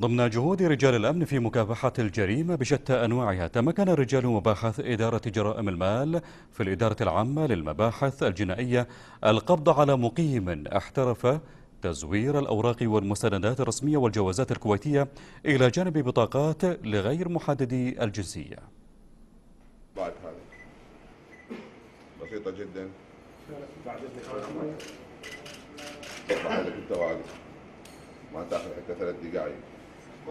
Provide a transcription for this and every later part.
ضمن جهود رجال الأمن في مكافحة الجريمة بشتى أنواعها تمكن رجال مباحث إدارة جرائم المال في الإدارة العامة للمباحث الجنائية القبض على مقيم احترف تزوير الأوراق والمستندات الرسمية والجوازات الكويتية إلى جانب بطاقات لغير محددي الجنسية. بعد هذه بسيطة جدا. بعد لك أنت واقف ما تأخذ حتى ثلاث دقائق.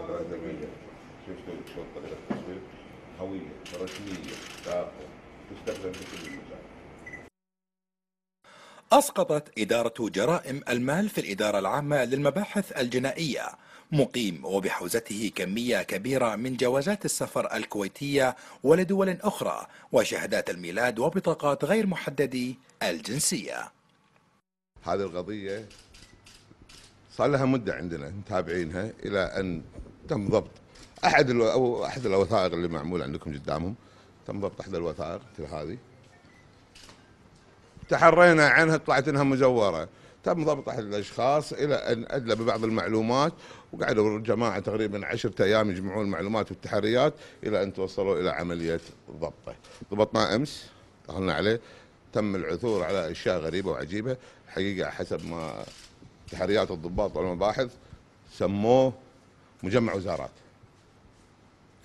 دقيقة شفتوا شلون طريقة التصوير هوية رسمية تاخذ تستخدم في كل المجال. أسقطت إدارة جرائم المال في الإدارة العامة للمباحث الجنائية مقيم وبحوزته كمية كبيرة من جوازات السفر الكويتية ولدول أخرى وشهادات الميلاد وبطاقات غير محددي الجنسية. هذه القضية صار لها مدة عندنا متابعينها إلى أن تم ضبط. أحد أو أحد الوثائق اللي معمولة عندكم قدامهم تم ضبط أحد الوثائق مثل هذه. تحرينا عنها طلعت إنها مزورة. تم ضبط أحد الأشخاص إلى أن أدلى ببعض المعلومات وقعدوا الجماعة تقريبا عشرة أيام يجمعون المعلومات والتحريات إلى أن توصلوا إلى عملية ضبطه. ضبطناه أمس دخلنا عليه. تم العثور على أشياء غريبة وعجيبة. حقيقة حسب ما تحريات الضباط والمباحث سموه مجمع وزارات.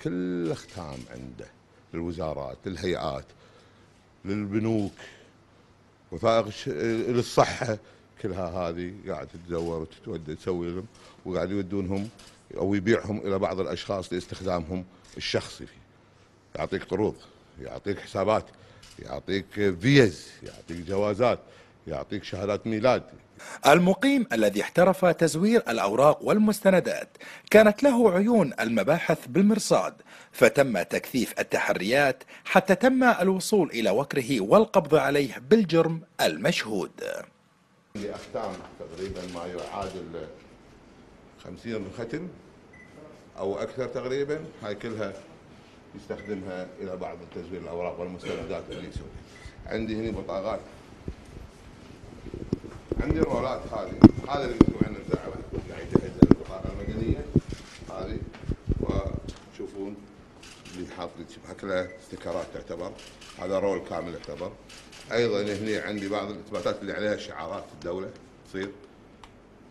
كل اختام عنده للوزارات للهيئات للبنوك وثائق للصحة كلها هذه قاعد تتزور وتتودى تسوي لهم وقاعد يودونهم أو يبيعهم إلى بعض الأشخاص لاستخدامهم الشخصي فيه يعطيك قروض يعطيك حسابات يعطيك فيز يعطيك جوازات يعطيك شهادات ميلاد المقيم الذي احترف تزوير الأوراق والمستندات كانت له عيون المباحث بالمرصاد فتم تكثيف التحريات حتى تم الوصول إلى وكره والقبض عليه بالجرم المشهود. أختام تقريبا ما يعادل 50 ختم أو أكثر تقريبا هاي كلها يستخدمها إلى بعض التزوير الأوراق والمستندات اللي يسوي عندي هنا بطاقات. عندي الرولات هذه. هذا اللي يسوي عنه الدعوه قاعد يجهز البطاقه المدنية. هذه. وتشوفون اللي حاط شكلها استيكرات تعتبر. هذا roll كامل يعتبر. أيضا هنا عندي بعض الإثباتات اللي عليها شعارات الدولة. تصير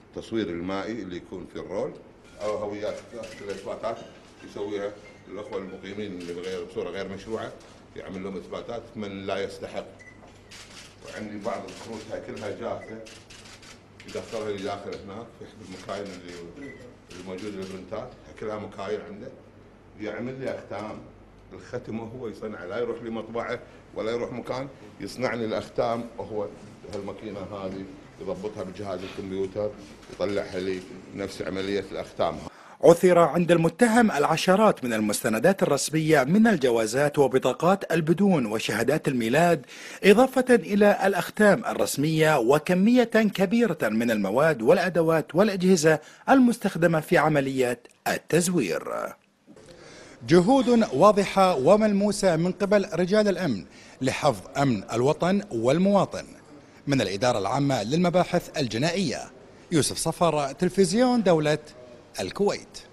التصوير المائي اللي يكون في ال roll. أو هويات الإثباتات. يسويها الأخوة المقيمين اللي بغير بصورة غير مشروعة. يعمل لهم إثباتات من لا يستحق. وعندي بعض الكروت هاي كلها جاهزة. يدخلها لي داخل هناك في احد المكاين اللي الموجوده ال printer ات كلها مكاين عنده يعمل لي أختام. الختم هو يصنع لا يروح لي مطبعة ولا يروح مكان يصنع لي الأختام. وهو هالماكينة هذه يضبطها بجهاز الكمبيوتر يطلعها لي نفس عملية الأختام عثر عند المتهم العشرات من المستندات الرسمية من الجوازات وبطاقات البدون وشهادات الميلاد إضافة إلى الأختام الرسمية وكمية كبيرة من المواد والأدوات والأجهزة المستخدمة في عملية التزوير. جهود واضحة وملموسة من قبل رجال الأمن لحفظ أمن الوطن والمواطن. من الإدارة العامة للمباحث الجنائية يوسف صفر تلفزيون دولة الكويت.